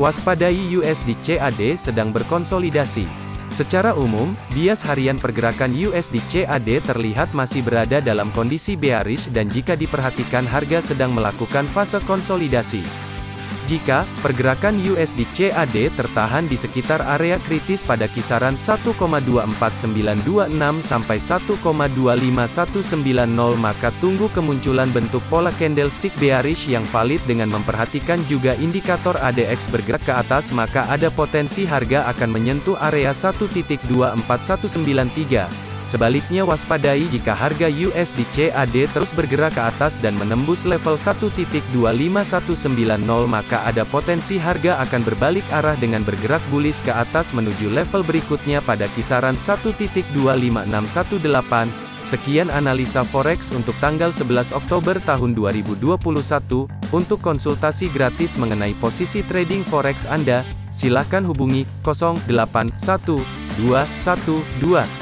Waspadai USD CAD sedang berkonsolidasi. Secara umum, bias harian pergerakan USD CAD terlihat masih berada dalam kondisi bearish dan jika diperhatikan harga sedang melakukan fase konsolidasi. Jika pergerakan USD CAD tertahan di sekitar area kritis pada kisaran 1,24926 sampai 1,25190 maka tunggu kemunculan bentuk pola candlestick bearish yang valid dengan memperhatikan juga indikator ADX bergerak ke atas maka ada potensi harga akan menyentuh area 1.24193. Sebaliknya waspadai jika harga USD CAD terus bergerak ke atas dan menembus level 1.25190 maka ada potensi harga akan berbalik arah dengan bergerak bullish ke atas menuju level berikutnya pada kisaran 1.25618. Sekian analisa forex untuk tanggal 11 Oktober tahun 2021. Untuk konsultasi gratis mengenai posisi trading forex Anda, silakan hubungi 081212